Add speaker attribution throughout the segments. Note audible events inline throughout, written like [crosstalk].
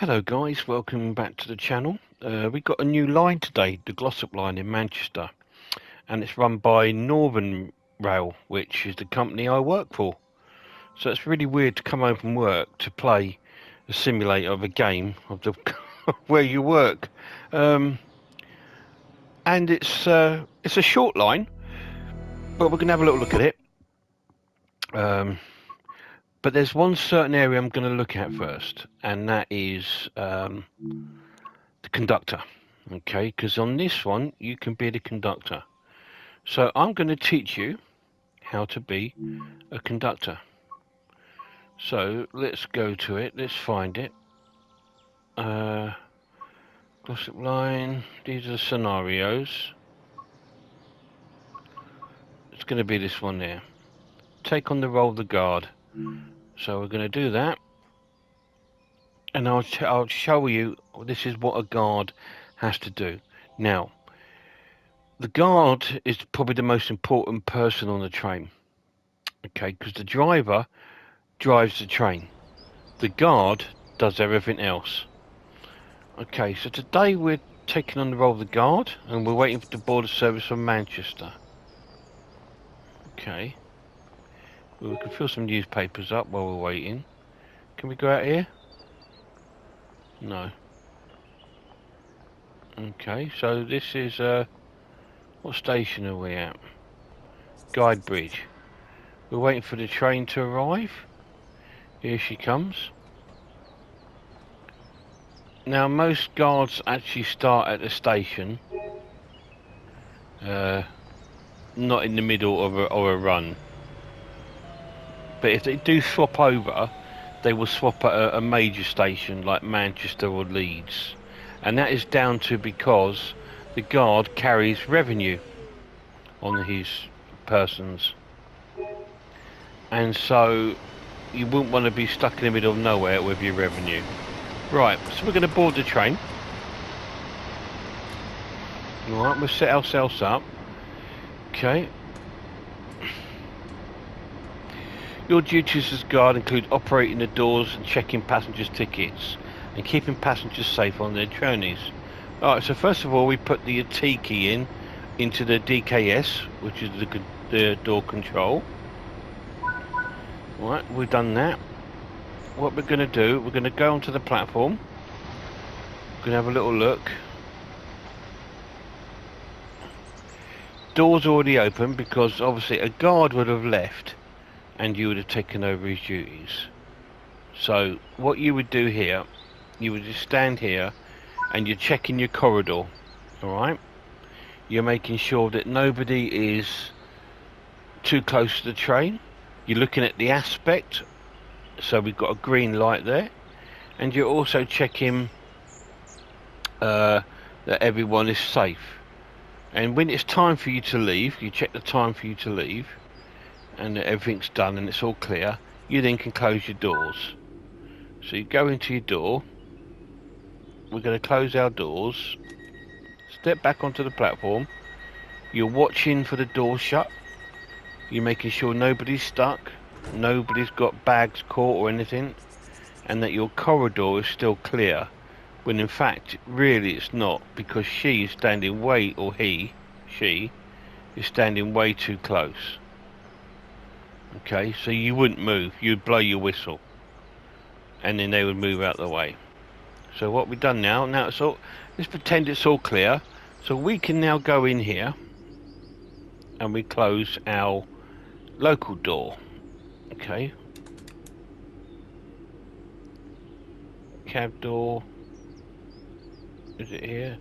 Speaker 1: Hello guys, welcome back to the channel. Uh, we got a new line today, the Glossop line in Manchester, and it's run by Northern Rail, which is the company I work for. So it's really weird to come home from work to play a simulator of a game of the [laughs] where you work, um, and it's uh, it's a short line, but we're gonna have a little look at it. Um, but there's one certain area I'm going to look at first, and that is um, the conductor. Okay, because on this one you can be the conductor. So I'm going to teach you how to be a conductor. So let's go to it. Let's find it. Uh, Glossop line. These are scenarios. It's going to be this one there. Take on the role of the guard. So we're going to do that. And I'll, I'll show you, this is what a guard has to do. Now, the guard is probably the most important person on the train. Okay, because the driver drives the train. The guard does everything else. Okay, so today we're taking on the role of the guard and we're waiting for the border service from Manchester. Okay. We can fill some newspapers up while we're waiting. Can we go out here? No. Okay, so this is, uh, what station are we at? Guide Bridge. We're waiting for the train to arrive. Here she comes. Now, most guards actually start at the station. Uh, not in the middle of a, of a run. But if they do swap over, they will swap at a, a major station like Manchester or Leeds. And that is down to because the guard carries revenue on his persons. And so you wouldn't want to be stuck in the middle of nowhere with your revenue. Right, so we're going to board the train. Alright, we'll set ourselves up. Okay, Your duties as guard include operating the doors and checking passengers' tickets and keeping passengers safe on their journeys. Alright, so first of all we put the T key in into the DKS, which is the, the door control. Right, we've done that. What we're going to do, we're going to go onto the platform. We're going to have a little look. Door's already open because obviously a guard would have left and you would have taken over his duties. So what you would do here, you would just stand here and you're checking your corridor, alright? You're making sure that nobody is too close to the train. You're looking at the aspect, so we've got a green light there. And you're also checking uh, that everyone is safe. And when it's time for you to leave, you check the time for you to leave and everything's done and it's all clear, you then can close your doors. So you go into your door, we're going to close our doors, step back onto the platform, you're watching for the door shut, you're making sure nobody's stuck, nobody's got bags caught or anything, and that your corridor is still clear, when in fact, really it's not, because she is standing way, or he, she, is standing way too close. Okay, so you wouldn't move, you'd blow your whistle. And then they would move out the way. So what we've done now, now it's all, let's pretend it's all clear. So we can now go in here and we close our local door. Okay. Cab door. Is it here?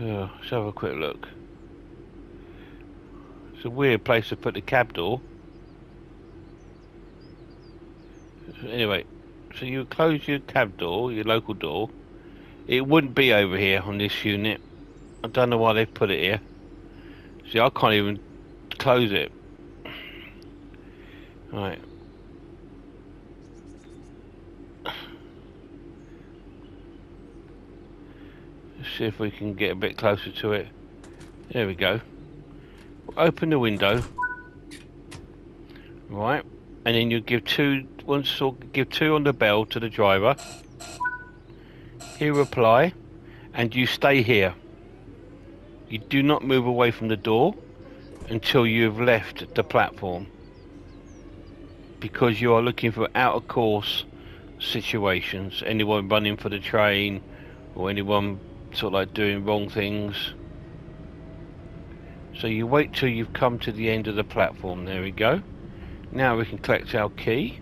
Speaker 1: Oh, let's have a quick look. It's a weird place to put the cab door. Anyway, so you close your cab door, your local door. It wouldn't be over here on this unit. I don't know why they put it here. See, I can't even close it. Right. Let's see if we can get a bit closer to it. There we go open the window right and then you give two once or give two on the bell to the driver. He'll reply, and you stay here. You do not move away from the door until you have left the platform. Because you are looking for out of course situations. Anyone running for the train or anyone sort of like doing wrong things. So you wait till you've come to the end of the platform. There we go. Now we can collect our key.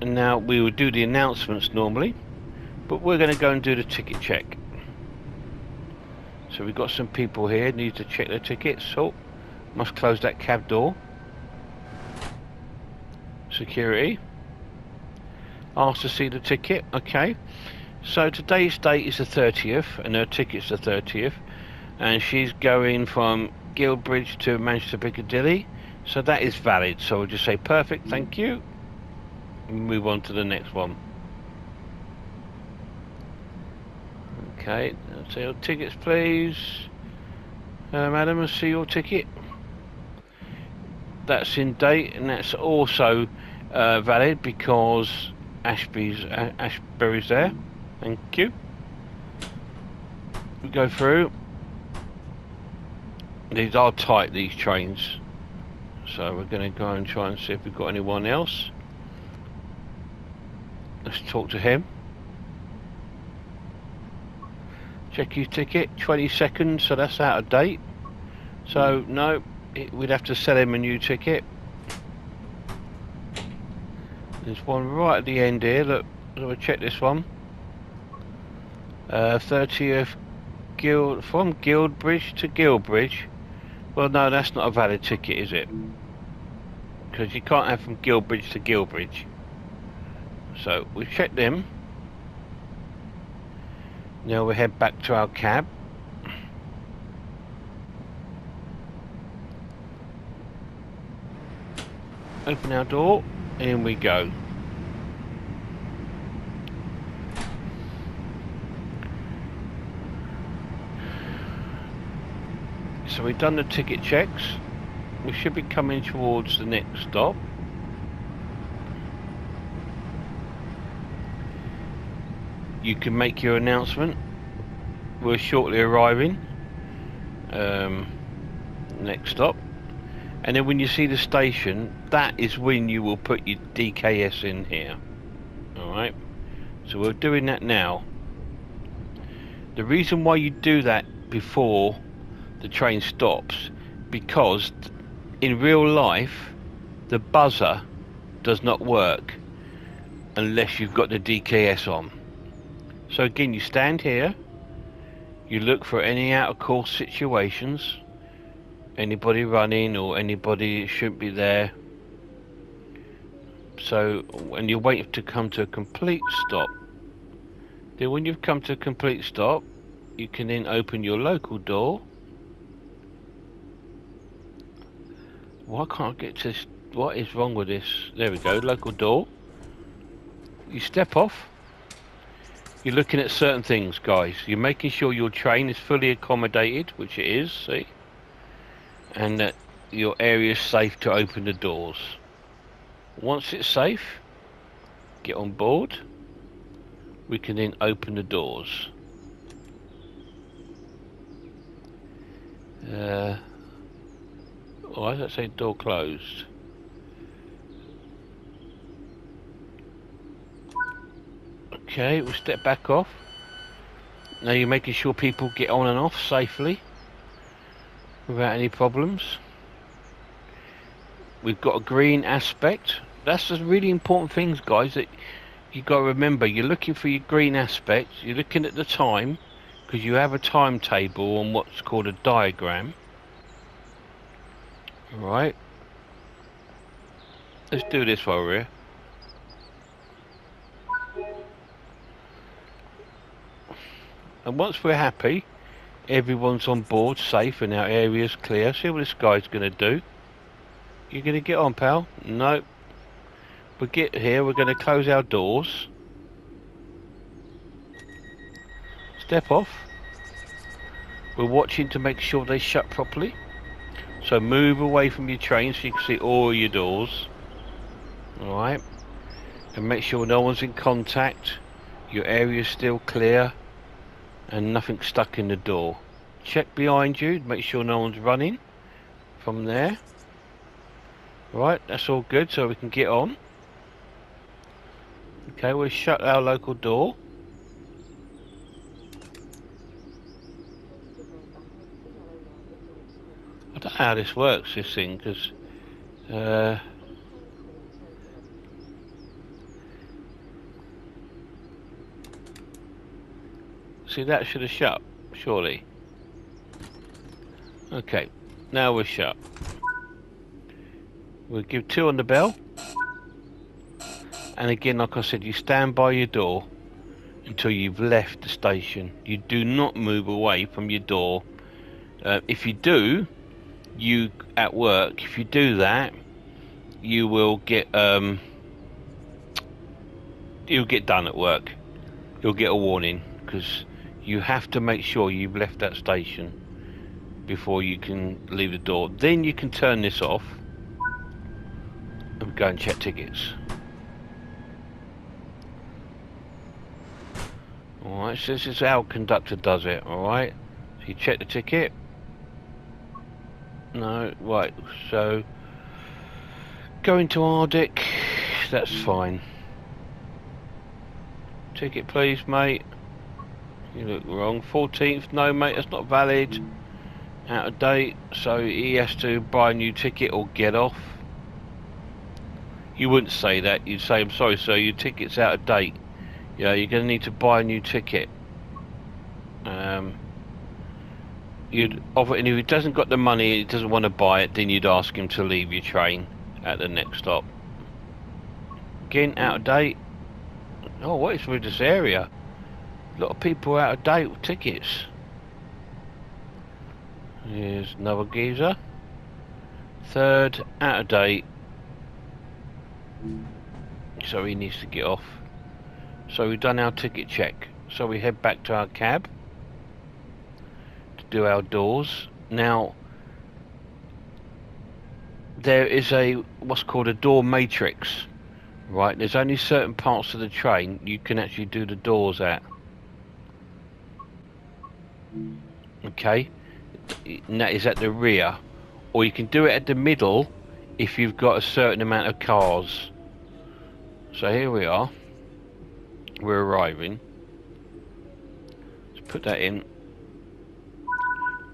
Speaker 1: And now we will do the announcements normally. But we're going to go and do the ticket check. So we've got some people here, need to check their tickets. So, must close that cab door. Security. Asked to see the ticket, okay. So today's date is the 30th, and her ticket's the 30th. And she's going from Guide Bridge to Manchester Piccadilly. So that is valid. So we'll just say perfect, thank you. Move on to the next one. Okay, say your tickets please. Uh, madam, I see your ticket. That's in date and that's also uh, valid because Ashby's uh, Ashbury's there. Thank you. We go through. These are tight, these trains. So we're going to go and try and see if we've got anyone else. Let's talk to him. check your ticket 20 seconds so that's out of date so no it, we'd have to sell him a new ticket there's one right at the end here look let me check this one uh, 30th Guild from Guide Bridge to Guide Bridge. Well no that's not a valid ticket is it? Because you can't have from Guide Bridge to Guide Bridge. So we check them. Now we head back to our cab. Open our door, in we go. So we've done the ticket checks. We should be coming towards the next stop. you can make your announcement. We're shortly arriving. Um, next stop. And then when you see the station, that is when you will put your DKS in here. Alright? So we're doing that now. The reason why you do that before the train stops, because in real life, the buzzer does not work unless you've got the DKS on. So again, you stand here, you look for any out of course situations, anybody running or anybody shouldn't be there. So when you wait to come to a complete stop, then when you've come to a complete stop, you can then open your local door. Why can't I get to this? What is wrong with this? There we go, local door. You step off you're looking at certain things, guys. You're making sure your train is fully accommodated, which it is, see? And that your area is safe to open the doors. Once it's safe, get on board. We can then open the doors. Uh, why does that say door closed? Okay, we'll step back off. Now you're making sure people get on and off safely without any problems. We've got a green aspect. That's the really important things, guys, that you've got to remember. You're looking for your green aspect. You're looking at the time because you have a timetable on what's called a diagram. Right. Let's do this while we're here. And once we're happy, everyone's on board, safe, and our area's clear. See what this guy's going to do. You're going to get on, pal? No. We get here, we're going to close our doors. Step off. We're watching to make sure they shut properly. So move away from your train so you can see all your doors. Alright. And make sure no one's in contact. Your area's still clear. And nothing stuck in the door. Check behind you, make sure no one's running from there. Right, that's all good, so we can get on. Okay, we'll shut our local door. I don't know how this works, this thing, because... Uh, see, that should have shut, surely. Okay, now we're shut. We'll give two on the bell. And again, like I said, you stand by your door until you've left the station. You do not move away from your door. Uh, if you do, you at work, if you do that, you will get um, you'll get done at work. You'll get a warning because you have to make sure you've left that station before you can leave the door. Then you can turn this off and go and check tickets. Alright, so this is how conductor does it, alright? You check the ticket. No, right, so going to Ardwick, that's fine. Ticket please, mate. You look wrong. 14th, no mate, that's not valid out of date so he has to buy a new ticket or get off you wouldn't say that you'd say I'm sorry sir your ticket's out of date yeah you're gonna need to buy a new ticket um, you'd offer and if he doesn't got the money he doesn't want to buy it then you'd ask him to leave your train at the next stop again out of date oh what is with this area a lot of people out of date with tickets Here's another geezer. Third, out of date. So he needs to get off. So we've done our ticket check. So we head back to our cab do our doors. Now, there is a what's called a door matrix. Right, there's only certain parts of the train you can actually do the doors at. Okay and that is at the rear or you can do it at the middle if you've got a certain amount of cars so here we are we're arriving let's put that in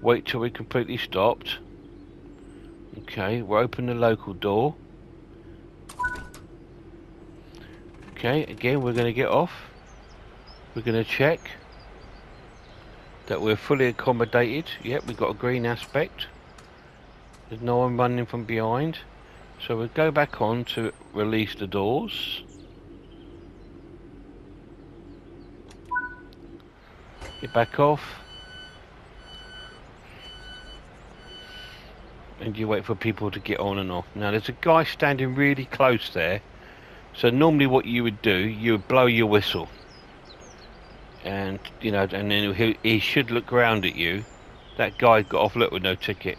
Speaker 1: wait till we completely stopped okay we'll open the local door okay again we're going to get off we're going to check that we're fully accommodated. Yep, we've got a green aspect. There's no one running from behind. So we'll go back on to release the doors. Get back off. And you wait for people to get on and off. Now there's a guy standing really close there. So normally what you would do, you would blow your whistle and you know, and then he, he should look around at you. That guy got off look with no ticket,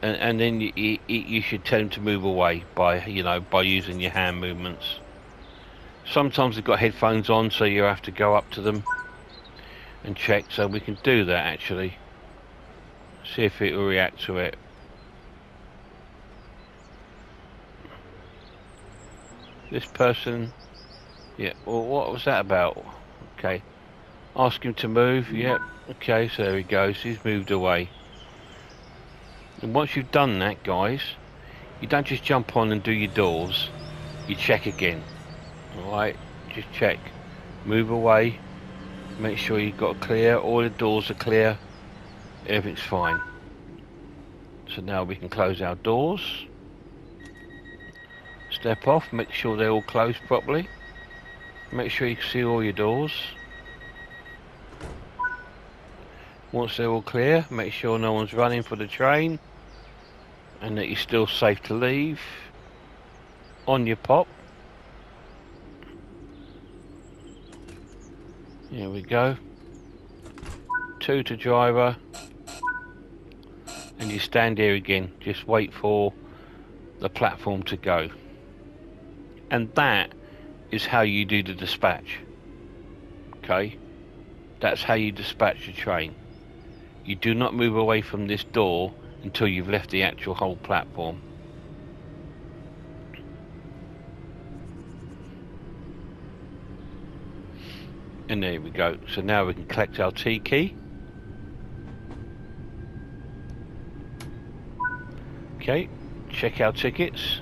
Speaker 1: and and then you, you, you should tell him to move away by you know by using your hand movements. Sometimes they've got headphones on, so you have to go up to them and check. So we can do that actually. See if it will react to it. This person, yeah. Well, what was that about? Okay. Ask him to move. Yep. Okay, so there he goes. He's moved away. And once you've done that, guys, you don't just jump on and do your doors. You check again. Alright? Just check. Move away. Make sure you've got clear. All the doors are clear. Everything's fine. So now we can close our doors. Step off. Make sure they're all closed properly. Make sure you see all your doors. Once they're all clear, make sure no one's running for the train and that you're still safe to leave on your pop. Here we go. Two to driver. and you stand here again just wait for the platform to go and that is how you do the dispatch. Okay? That's how you dispatch a train. You do not move away from this door until you've left the actual whole platform. And there we go. So now we can collect our T key. Okay. Check our tickets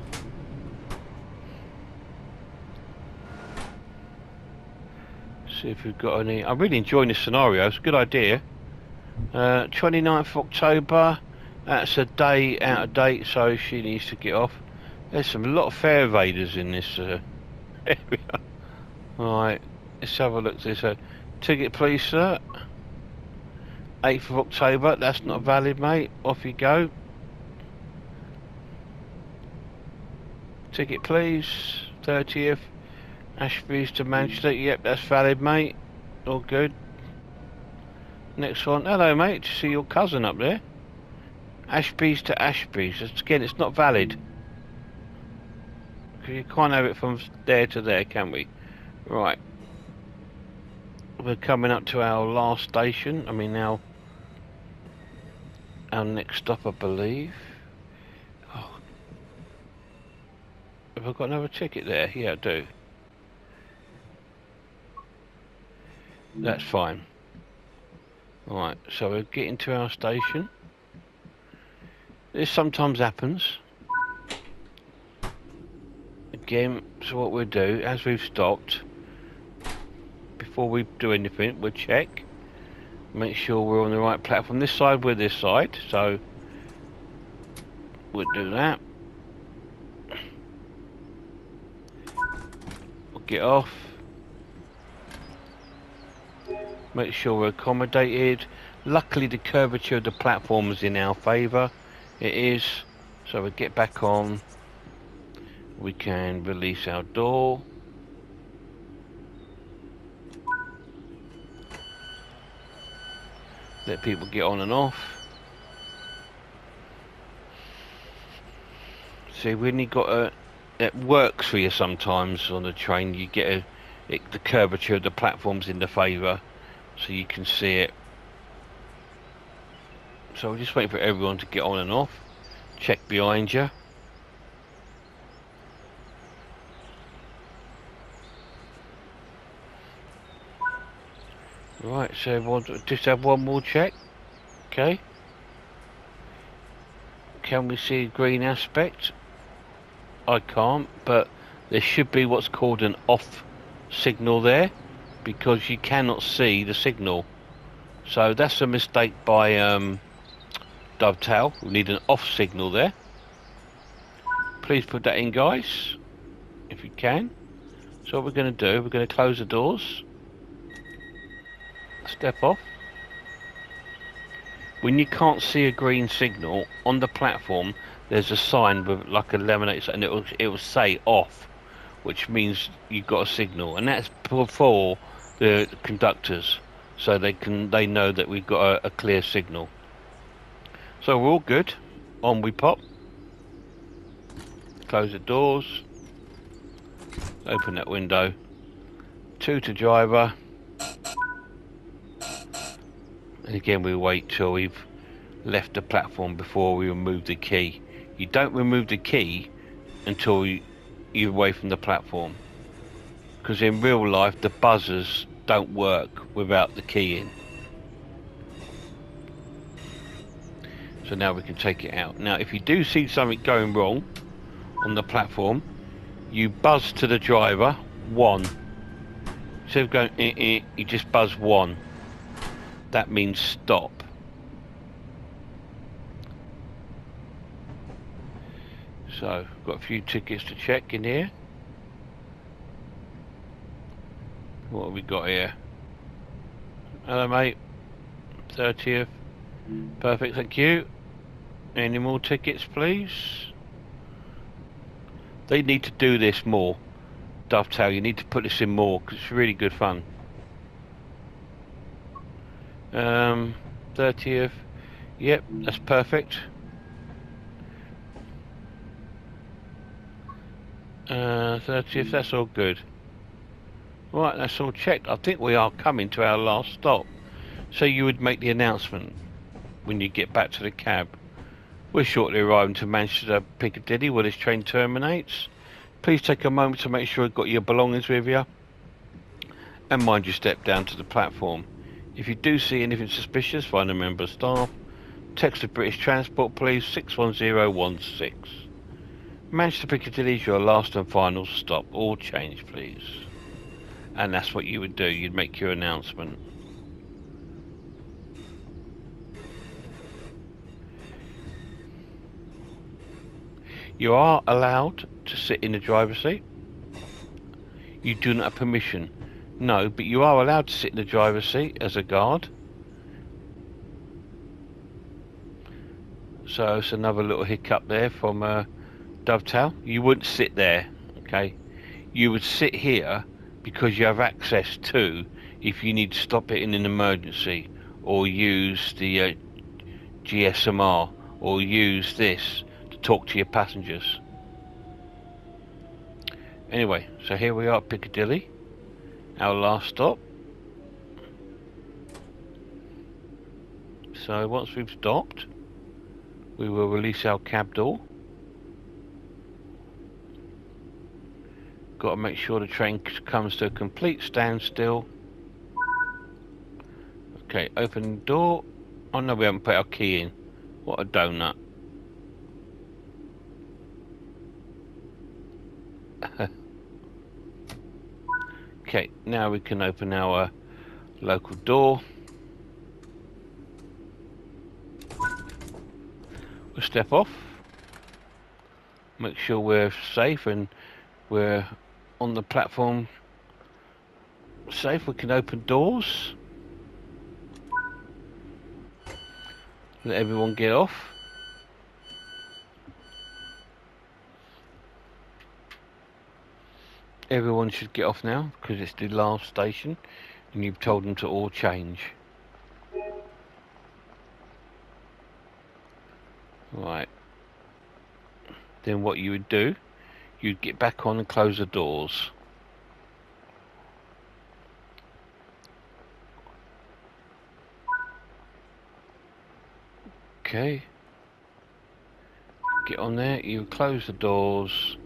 Speaker 1: see if we've got any I'm really enjoying this scenario it's a good idea. Uh, 29th October that's a day out of date so she needs to get off. There's some a lot of fare evaders in this uh, [laughs] area. Right let's have a look this uh, ticket please sir. 8th of October that's not valid mate off you go. Ticket please 30th Ashby's to Manchester. Yep, that's valid, mate. All good. Next one. Hello, mate. See your cousin up there. Ashby's to Ashby's. Again, it's not valid. Because You can't have it from there to there, can we? Right. We're coming up to our last station. I mean, now our next stop, I believe. Oh. Have I got another ticket there? Yeah, I do. That's fine. Alright, so we're getting to our station. This sometimes happens. Again, so what we'll do, as we've stopped, before we do anything, we'll check. Make sure we're on the right platform. This side, we're this side, so we'll do that. We'll get off make sure we're accommodated. Luckily the curvature of the platform is in our favour. It is. So we get back on. We can release our door. Let people get on and off. See when you got a it works for you sometimes on the train. You get a it, the curvature of the platforms in the favour so you can see it. So we're just waiting for everyone to get on and off. Check behind you. Right so everyone just have one more check. Okay. Can we see a green aspect? I can't but there should be what's called an off signal there because you cannot see the signal. So that's a mistake by um, Dovetail. We need an off signal there. Please put that in guys, if you can. So what we're going to do, we're going to close the doors. Step off. When you can't see a green signal on the platform, there's a sign with like a lemonade and it will, it will say off, which means you've got a signal. And that's before the conductors so they can they know that we've got a, a clear signal. So we're all good. On we pop. Close the doors. Open that window. Two to driver. And again we wait till we've left the platform before we remove the key. You don't remove the key until you, you're away from the platform because in real life the buzzers don't work without the key in. So now we can take it out. Now if you do see something going wrong on the platform, you buzz to the driver, one. Instead of going eh, eh, you just buzz one. That means stop. So, got a few tickets to check in here. What have we got here? Hello, mate. 30th. Perfect, thank you. Any more tickets, please? They need to do this more. Dovetail, you need to put this in more because it's really good fun. Um, 30th. Yep, that's perfect. Uh, 30th, that's all good. Right, that's all checked. I think we are coming to our last stop. So you would make the announcement when you get back to the cab. We're shortly arriving to Manchester Piccadilly where this train terminates. Please take a moment to make sure you've got your belongings with you. And mind you step down to the platform. If you do see anything suspicious, find a member of staff. Text the British Transport Police 61016. Manchester Piccadilly is your last and final stop. All change, please. And that's what you would do. You'd make your announcement. You are allowed to sit in the driver's seat. You do not have permission. No, but you are allowed to sit in the driver's seat as a guard. So it's another little hiccup there from uh, Dovetail. You wouldn't sit there, okay? You would sit here because you have access to if you need to stop it in an emergency or use the uh, GSMR or use this to talk to your passengers. Anyway, so here we are at Piccadilly, our last stop. So once we've stopped, we will release our cab door. Got to make sure the train comes to a complete standstill. Okay, open door. Oh no, we haven't put our key in. What a donut. [laughs] okay, now we can open our local door. We'll step off. Make sure we're safe and we're on the platform safe. We can open doors. Let everyone get off. Everyone should get off now because it's the last station and you've told them to all change. Right. Then what you would do, you'd get back on and close the doors. Okay. Get on there, you close the doors.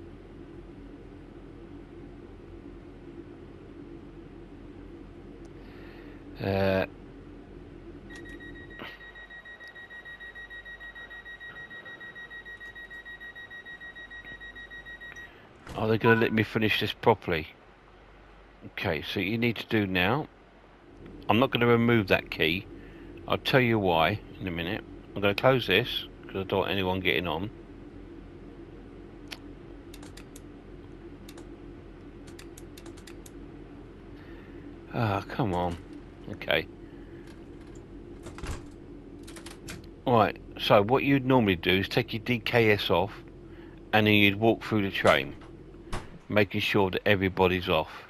Speaker 1: Uh, Are they going to let me finish this properly? Okay, so you need to do now. I'm not going to remove that key. I'll tell you why in a minute. I'm going to close this because I don't want anyone getting on. Ah, oh, come on. Okay. Right, so what you'd normally do is take your DKS off and then you'd walk through the train making sure that everybody's off.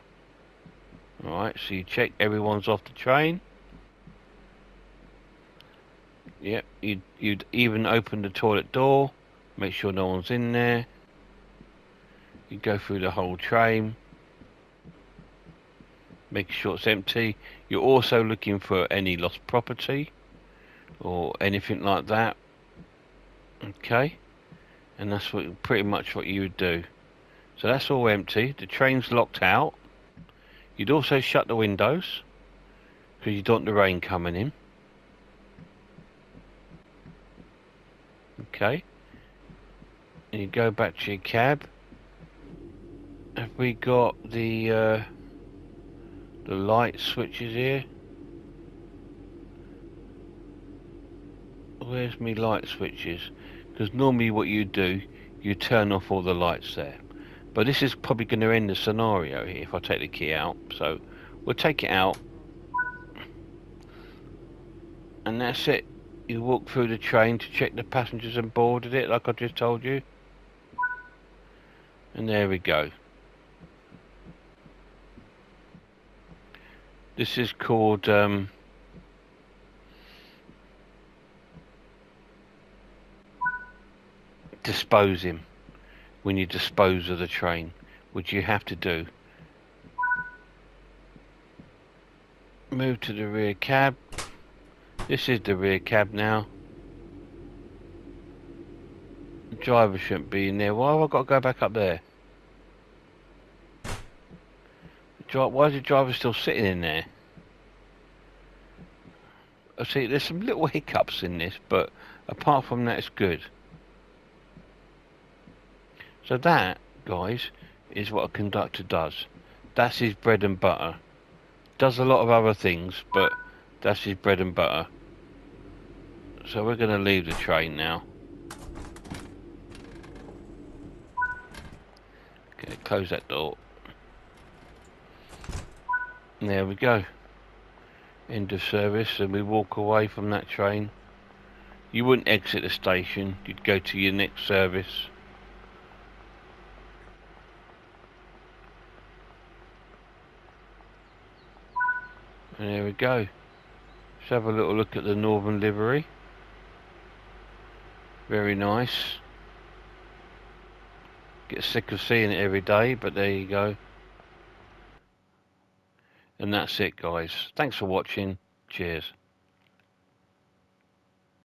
Speaker 1: Alright, so you check everyone's off the train. Yep, you'd, you'd even open the toilet door, make sure no one's in there. You go through the whole train, make sure it's empty. You're also looking for any lost property or anything like that. Okay, and that's what pretty much what you would do. So that's all empty. The train's locked out. You'd also shut the windows because you don't want the rain coming in. Okay. And you go back to your cab. Have we got the uh, the light switches here? Where's me light switches? Because normally what you do, you turn off all the lights there. But this is probably going to end the scenario here if I take the key out. So we'll take it out. And that's it. You walk through the train to check the passengers and boarded it like I just told you. And there we go. This is called um, dispose him when you dispose of the train, which you have to do. Move to the rear cab. This is the rear cab now. The driver shouldn't be in there. Why have I got to go back up there? Why is the driver still sitting in there? I see there's some little hiccups in this, but apart from that, it's good. So that, guys, is what a conductor does. That's his bread and butter. Does a lot of other things, but that's his bread and butter. So we're going to leave the train now. Okay, close that door. There we go. End of service and we walk away from that train. You wouldn't exit the station, you'd go to your next service. And there we go. Let's have a little look at the Northern livery. Very nice. Get sick of seeing it every day, but there you go. And that's it, guys. Thanks for watching. Cheers.